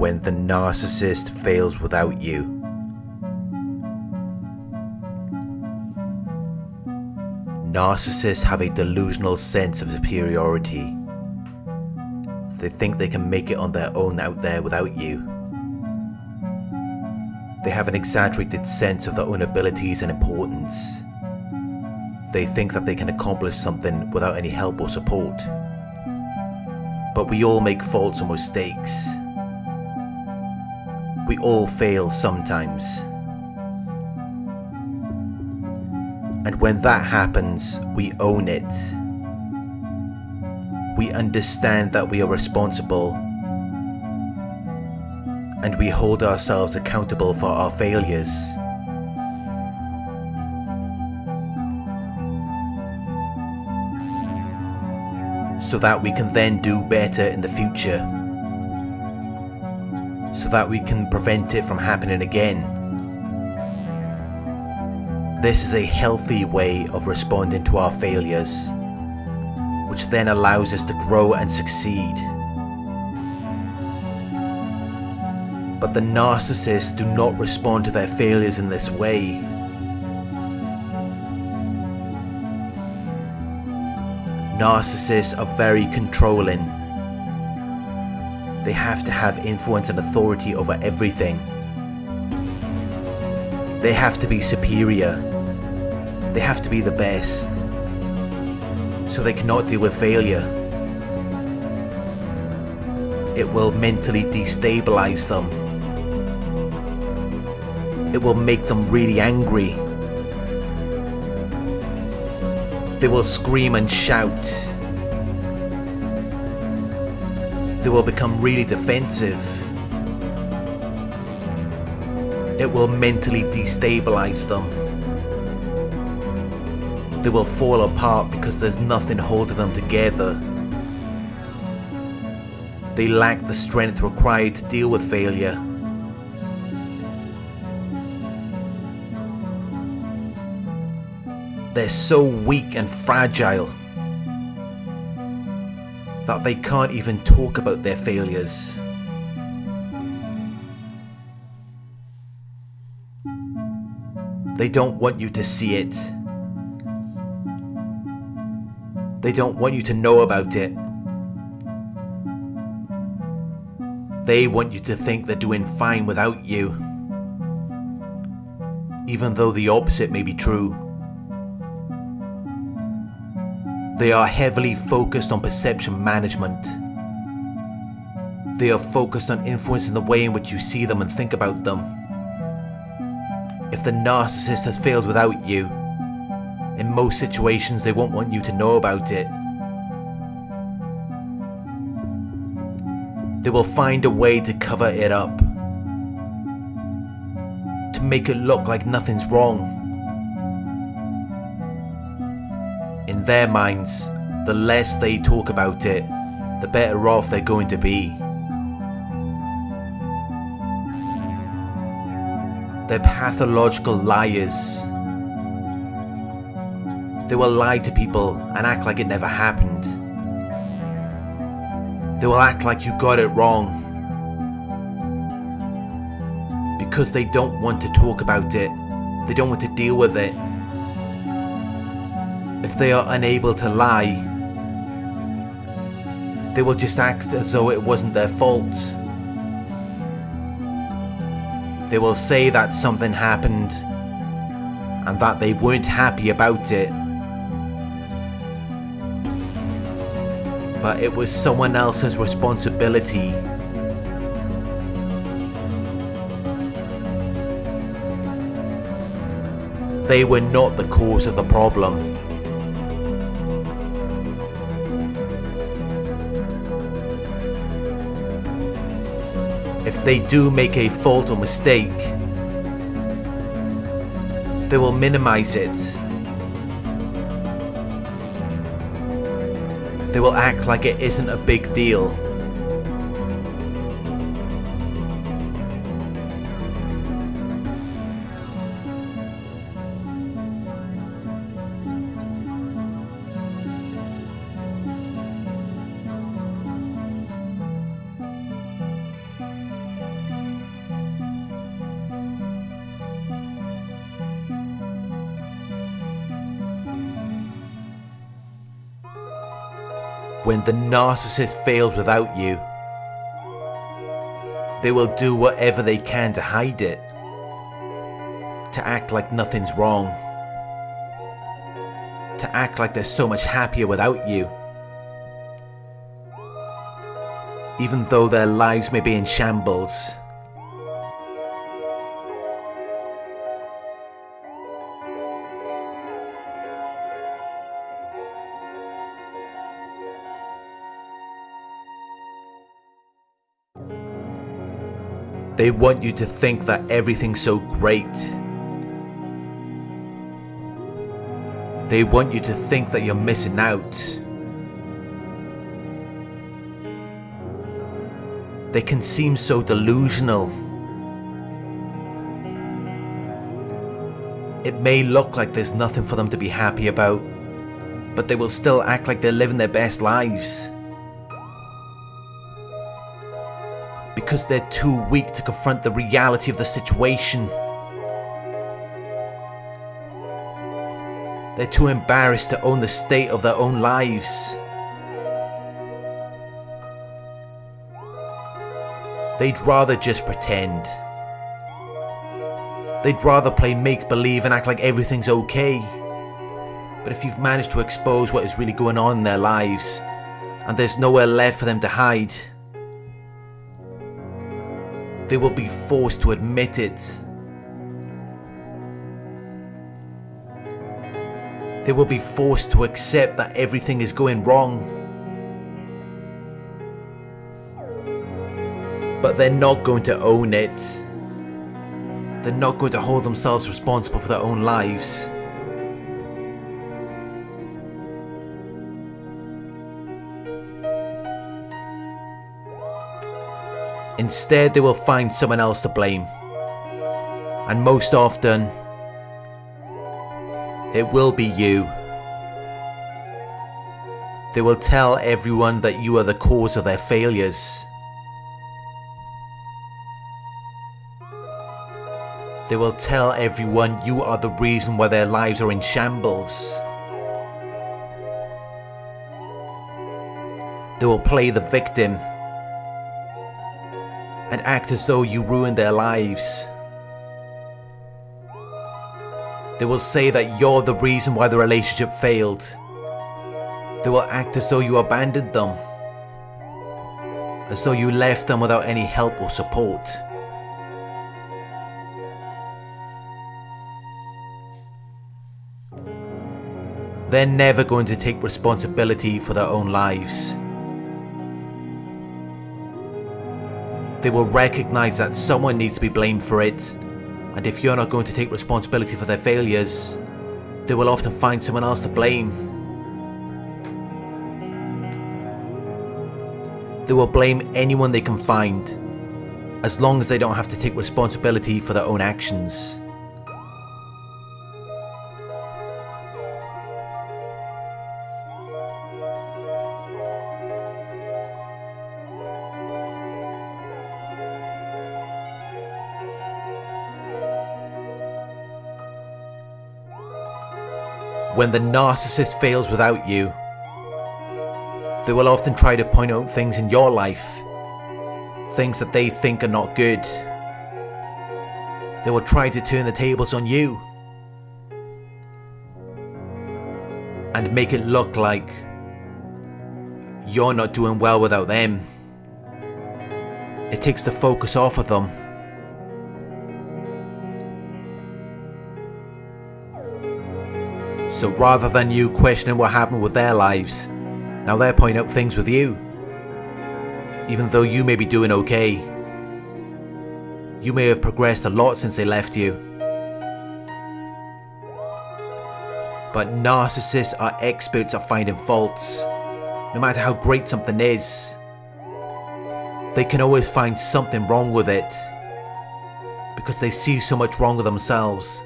when the narcissist fails without you. Narcissists have a delusional sense of superiority. They think they can make it on their own out there without you. They have an exaggerated sense of their own abilities and importance. They think that they can accomplish something without any help or support. But we all make faults or mistakes. All fail sometimes. And when that happens, we own it. We understand that we are responsible. And we hold ourselves accountable for our failures. So that we can then do better in the future. That we can prevent it from happening again. This is a healthy way of responding to our failures, which then allows us to grow and succeed. But the narcissists do not respond to their failures in this way. Narcissists are very controlling. They have to have influence and authority over everything. They have to be superior. They have to be the best. So they cannot deal with failure. It will mentally destabilize them. It will make them really angry. They will scream and shout. They will become really defensive. It will mentally destabilize them they will fall apart because there's nothing holding them together. They lack the strength required to deal with failure. They're so weak and fragile that they can't even talk about their failures. They don't want you to see it. They don't want you to know about it. They want you to think they're doing fine without you. Even though the opposite may be true. They are heavily focused on perception management. They are focused on influencing the way in which you see them and think about them. If the narcissist has failed without you, in most situations, they won't want you to know about it. They will find a way to cover it up. To make it look like nothing's wrong. In their minds, the less they talk about it, the better off they're going to be. They're pathological liars. They will lie to people and act like it never happened. They will act like you got it wrong. Because they don't want to talk about it. They don't want to deal with it. If they are unable to lie, they will just act as though it wasn't their fault. They will say that something happened and that they weren't happy about it. but it was someone else's responsibility. They were not the cause of the problem. If they do make a fault or mistake, they will minimize it They will act like it isn't a big deal. When the narcissist fails without you, they will do whatever they can to hide it, to act like nothing's wrong, to act like they're so much happier without you. Even though their lives may be in shambles. They want you to think that everything's so great. They want you to think that you're missing out. They can seem so delusional. It may look like there's nothing for them to be happy about, but they will still act like they're living their best lives. Because they're too weak to confront the reality of the situation. They're too embarrassed to own the state of their own lives. They'd rather just pretend. They'd rather play make-believe and act like everything's okay. But if you've managed to expose what is really going on in their lives, and there's nowhere left for them to hide, they will be forced to admit it. They will be forced to accept that everything is going wrong. But they're not going to own it. They're not going to hold themselves responsible for their own lives. Instead, they will find someone else to blame. And most often, it will be you. They will tell everyone that you are the cause of their failures. They will tell everyone you are the reason why their lives are in shambles. They will play the victim and act as though you ruined their lives. They will say that you're the reason why the relationship failed. They will act as though you abandoned them. As though you left them without any help or support. They're never going to take responsibility for their own lives. They will recognize that someone needs to be blamed for it, and if you're not going to take responsibility for their failures, they will often find someone else to blame. They will blame anyone they can find, as long as they don't have to take responsibility for their own actions. When the narcissist fails without you, they will often try to point out things in your life, things that they think are not good. They will try to turn the tables on you and make it look like you're not doing well without them. It takes the focus off of them So rather than you questioning what happened with their lives, now they're pointing out things with you. Even though you may be doing okay. You may have progressed a lot since they left you. But narcissists are experts at finding faults. No matter how great something is. They can always find something wrong with it. Because they see so much wrong with themselves.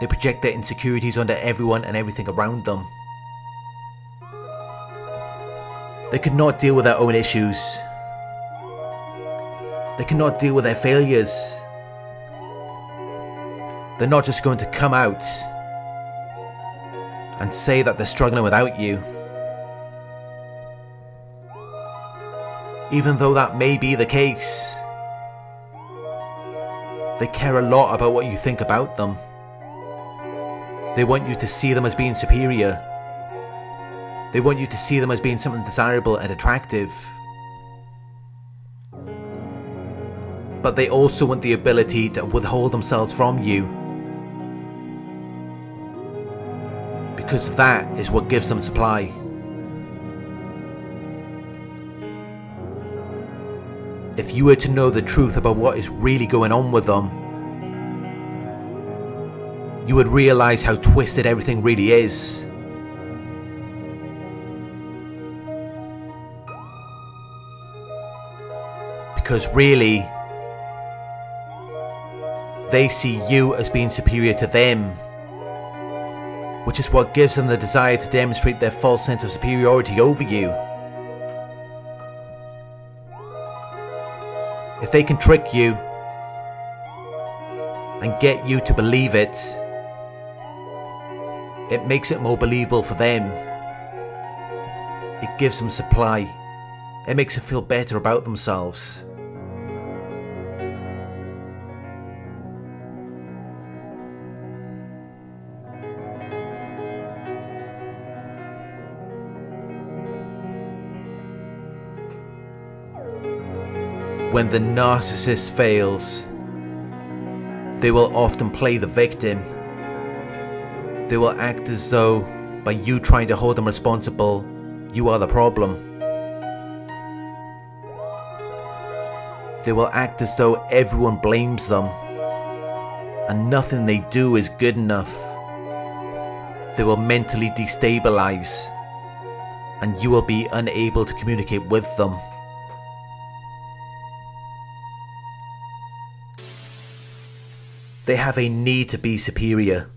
They project their insecurities onto everyone and everything around them. They could not deal with their own issues. They cannot deal with their failures. They're not just going to come out and say that they're struggling without you. even though that may be the case. They care a lot about what you think about them. They want you to see them as being superior. They want you to see them as being something desirable and attractive. But they also want the ability to withhold themselves from you. Because that is what gives them supply. if you were to know the truth about what is really going on with them, you would realize how twisted everything really is. Because really, they see you as being superior to them, which is what gives them the desire to demonstrate their false sense of superiority over you. If they can trick you and get you to believe it, it makes it more believable for them. It gives them supply. It makes them feel better about themselves. When the narcissist fails, they will often play the victim. They will act as though, by you trying to hold them responsible, you are the problem. They will act as though everyone blames them, and nothing they do is good enough. They will mentally destabilize, and you will be unable to communicate with them. They have a need to be superior.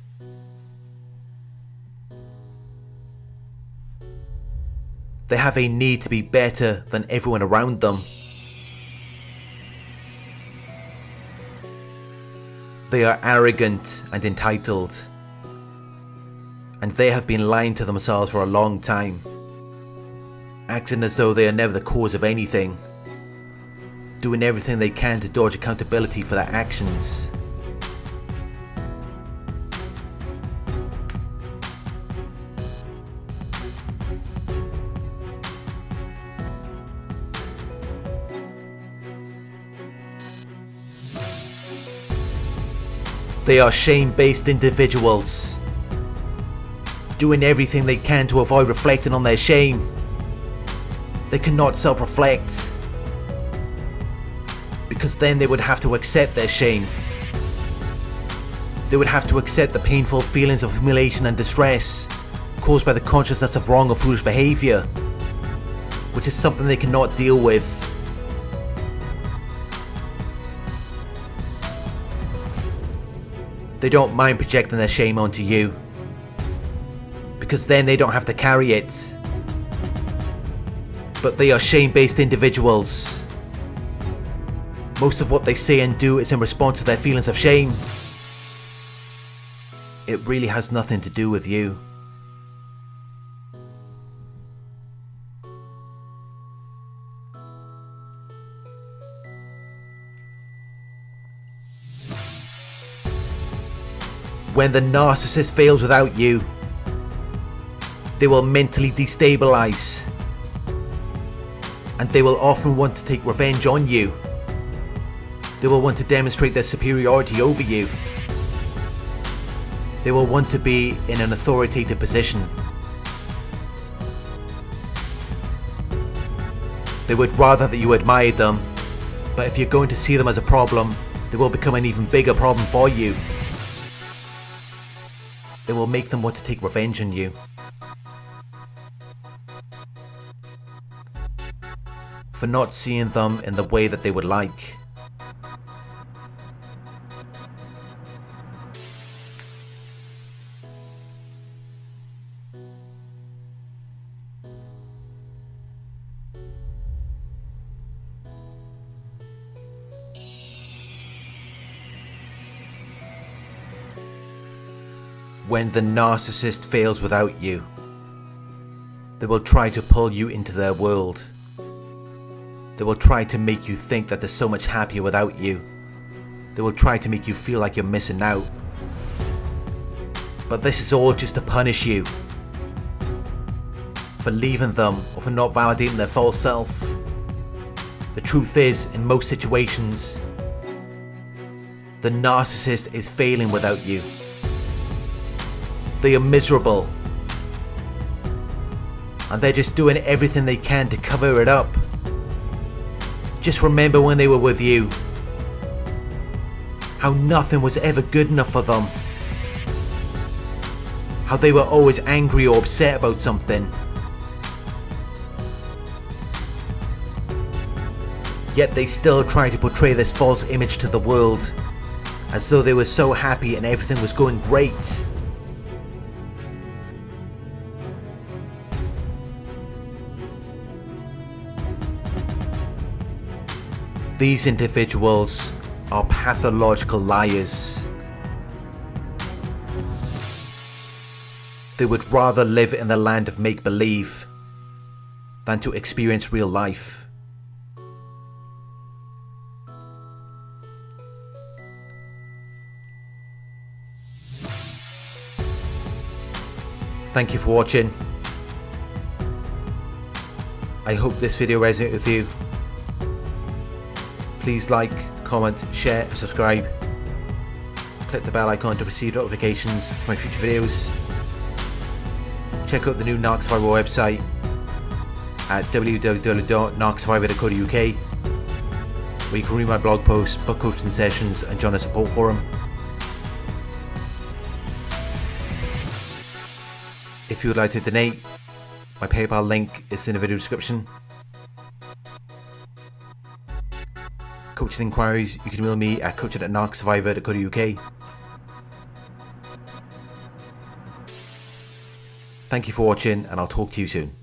They have a need to be better than everyone around them. They are arrogant and entitled. And they have been lying to themselves for a long time. Acting as though they are never the cause of anything. Doing everything they can to dodge accountability for their actions. They are shame-based individuals, doing everything they can to avoid reflecting on their shame. They cannot self-reflect, because then they would have to accept their shame. They would have to accept the painful feelings of humiliation and distress caused by the consciousness of wrong or foolish behaviour, which is something they cannot deal with. They don't mind projecting their shame onto you. Because then they don't have to carry it. But they are shame-based individuals. Most of what they say and do is in response to their feelings of shame. It really has nothing to do with you. When the narcissist fails without you, they will mentally destabilize. And they will often want to take revenge on you. They will want to demonstrate their superiority over you. They will want to be in an authoritative position. They would rather that you admired them, but if you're going to see them as a problem, they will become an even bigger problem for you. It will make them want to take revenge on you. For not seeing them in the way that they would like. When the narcissist fails without you. They will try to pull you into their world. They will try to make you think that they're so much happier without you. They will try to make you feel like you're missing out. But this is all just to punish you for leaving them or for not validating their false self. The truth is, in most situations, the narcissist is failing without you. They are miserable. And they're just doing everything they can to cover it up. Just remember when they were with you. How nothing was ever good enough for them. How they were always angry or upset about something. Yet they still try to portray this false image to the world, as though they were so happy and everything was going great. These individuals are pathological liars. They would rather live in the land of make believe than to experience real life. Thank you for watching. I hope this video resonated with you. Please like, comment, share, subscribe. Click the bell icon to receive notifications for my future videos. Check out the new Narc Survivor website at www.narcsurvivor.co.uk where you can read my blog posts, book coaching sessions and join a support forum. If you would like to donate, my PayPal link is in the video description. Coaching inquiries, you can email me at coaching at narcsurvivor.co.uk. Thank you for watching and I'll talk to you soon.